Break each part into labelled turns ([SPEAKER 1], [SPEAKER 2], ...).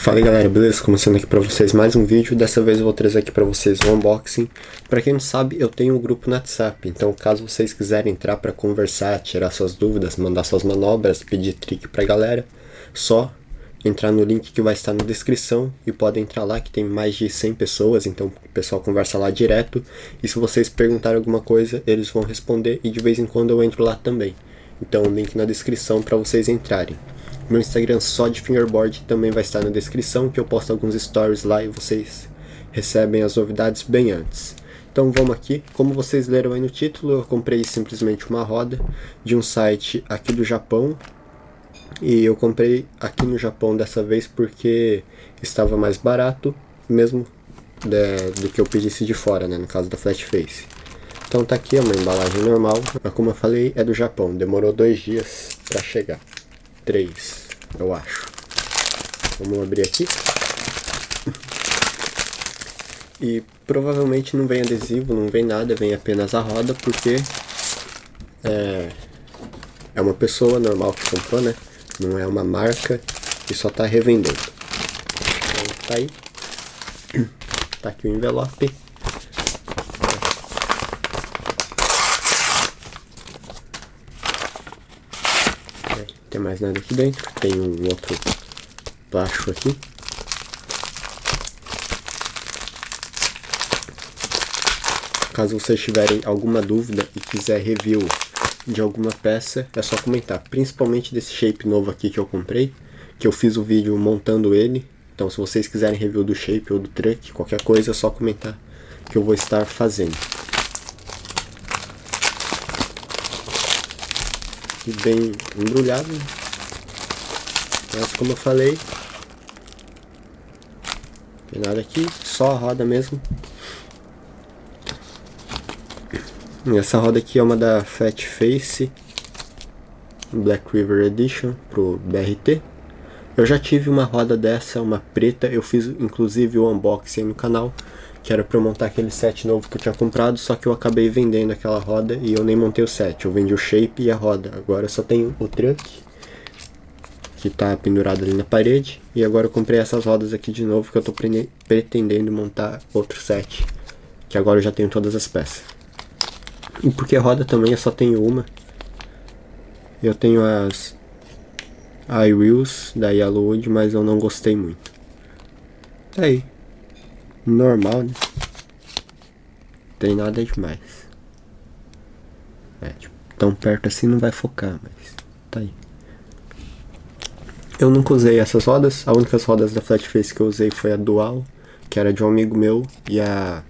[SPEAKER 1] Fala galera, beleza? Começando aqui pra vocês mais um vídeo, dessa vez eu vou trazer aqui pra vocês um unboxing. Pra quem não sabe, eu tenho um grupo no WhatsApp, então caso vocês quiserem entrar pra conversar, tirar suas dúvidas, mandar suas manobras, pedir trick pra galera, só entrar no link que vai estar na descrição e podem entrar lá que tem mais de 100 pessoas, então o pessoal conversa lá direto. E se vocês perguntarem alguma coisa, eles vão responder e de vez em quando eu entro lá também. Então link na descrição para vocês entrarem. Meu Instagram só de fingerboard também vai estar na descrição, que eu posto alguns stories lá e vocês recebem as novidades bem antes. Então vamos aqui, como vocês leram aí no título, eu comprei simplesmente uma roda de um site aqui do Japão. E eu comprei aqui no Japão dessa vez porque estava mais barato, mesmo de, do que eu pedisse de fora, né, no caso da Flat Face. Então tá aqui, é uma embalagem normal, mas como eu falei, é do Japão, demorou dois dias para chegar. Três, eu acho. Vamos abrir aqui. E provavelmente não vem adesivo, não vem nada, vem apenas a roda, porque é, é uma pessoa normal que comprou, né? Não é uma marca e só tá revendendo. Então tá aí. Tá aqui o envelope. Tem mais nada aqui dentro. Tem um outro plástico aqui. Caso vocês tiverem alguma dúvida e quiser review de alguma peça, é só comentar. Principalmente desse shape novo aqui que eu comprei, que eu fiz o vídeo montando ele. Então se vocês quiserem review do shape ou do truck, qualquer coisa, é só comentar que eu vou estar fazendo. E bem embrulhado. Mas como eu falei, tem nada aqui, só a roda mesmo. E essa roda aqui é uma da Fat Face Black River Edition pro BRT. Eu já tive uma roda dessa, uma preta, eu fiz inclusive o unboxing no canal que era para eu montar aquele set novo que eu tinha comprado, só que eu acabei vendendo aquela roda e eu nem montei o set, eu vendi o shape e a roda. Agora eu só tenho o truck, que está pendurado ali na parede, e agora eu comprei essas rodas aqui de novo que eu estou pretendendo montar outro set, que agora eu já tenho todas as peças. E porque roda também eu só tenho uma. Eu tenho as iWheels da Yellowwood, mas eu não gostei muito. Tá aí normal, né? Tem nada demais. É, tipo, tão perto assim não vai focar, mas tá aí. Eu nunca usei essas rodas, a única rodas da Flat Face que eu usei foi a Dual, que era de um amigo meu, e a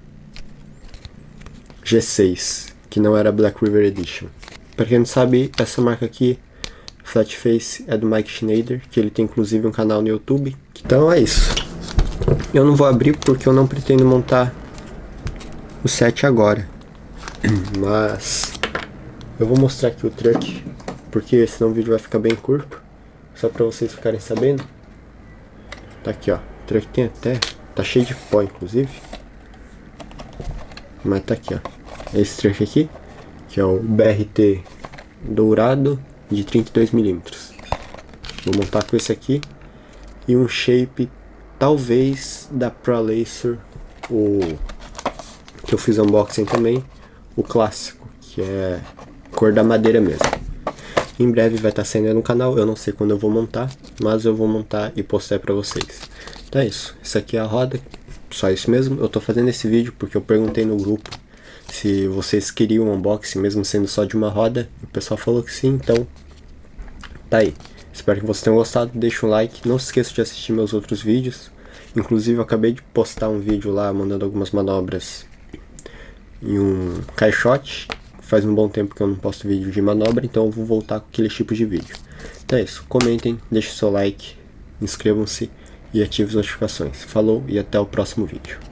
[SPEAKER 1] G6, que não era Black River Edition. Pra quem não sabe, essa marca aqui, Flat Face, é do Mike Schneider, que ele tem inclusive um canal no YouTube. Então é isso. Eu não vou abrir porque eu não pretendo montar o set agora. Mas eu vou mostrar aqui o truck, porque senão o vídeo vai ficar bem curto. Só pra vocês ficarem sabendo. Tá aqui ó, o truck tem até, tá cheio de pó inclusive. Mas tá aqui ó, esse truck aqui, que é o BRT dourado de 32mm. Vou montar com esse aqui e um shape talvez da Pro Lacer, o que eu fiz unboxing também, o clássico, que é cor da madeira mesmo. Em breve vai estar tá saindo no canal, eu não sei quando eu vou montar, mas eu vou montar e postar para vocês. Então é isso, essa aqui é a roda, só isso mesmo. Eu tô fazendo esse vídeo porque eu perguntei no grupo se vocês queriam um unboxing mesmo sendo só de uma roda. O pessoal falou que sim, então tá aí. Espero que vocês tenham gostado, deixa um like, não se esqueça de assistir meus outros vídeos. Inclusive eu acabei de postar um vídeo lá mandando algumas manobras em um caixote. Faz um bom tempo que eu não posto vídeo de manobra, então eu vou voltar com aqueles tipos de vídeo. Então é isso, comentem, deixem seu like, inscrevam-se e ativem as notificações. Falou e até o próximo vídeo.